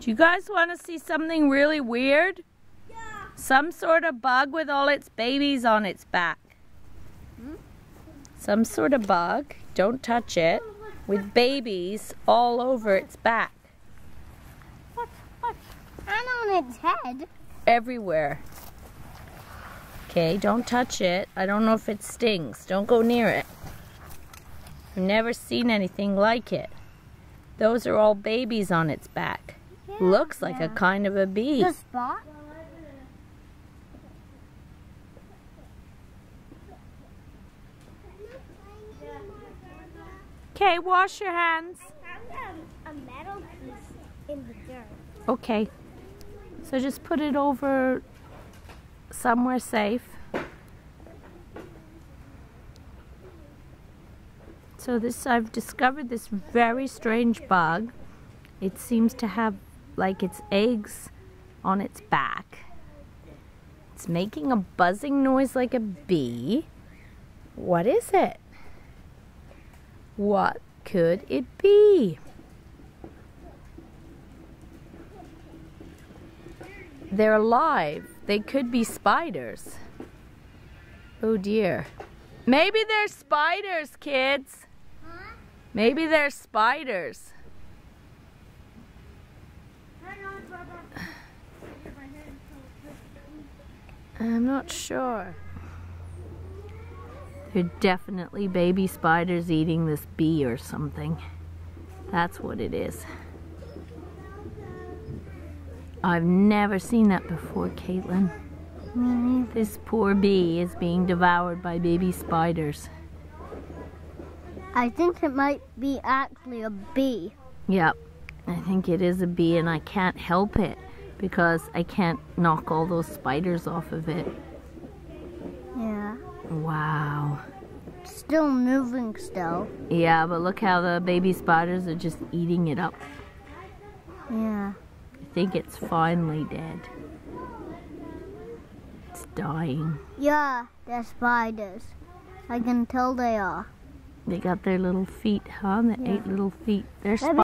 Do you guys want to see something really weird? Yeah. Some sort of bug with all its babies on its back. Hmm? Some sort of bug, don't touch it, with babies all over its back. What? What? And on its head. Everywhere. Okay, don't touch it. I don't know if it stings. Don't go near it. I've never seen anything like it. Those are all babies on its back. Looks like a kind of a bee. The spot? Okay, wash your hands. a metal piece in the dirt. Okay. So just put it over somewhere safe. So this I've discovered this very strange bug. It seems to have like its eggs on its back. It's making a buzzing noise like a bee. What is it? What could it be? They're alive. They could be spiders. Oh dear. Maybe they're spiders, kids. Maybe they're spiders. I'm not sure. They're definitely baby spiders eating this bee or something. That's what it is. I've never seen that before, Caitlin. Mm, this poor bee is being devoured by baby spiders. I think it might be actually a bee. Yep, I think it is a bee and I can't help it because I can't knock all those spiders off of it. Yeah. Wow. Still moving still. Yeah, but look how the baby spiders are just eating it up. Yeah. I think it's finally dead. It's dying. Yeah, they're spiders. I can tell they are. They got their little feet, huh? The Yeah. eight little feet. They're Maybe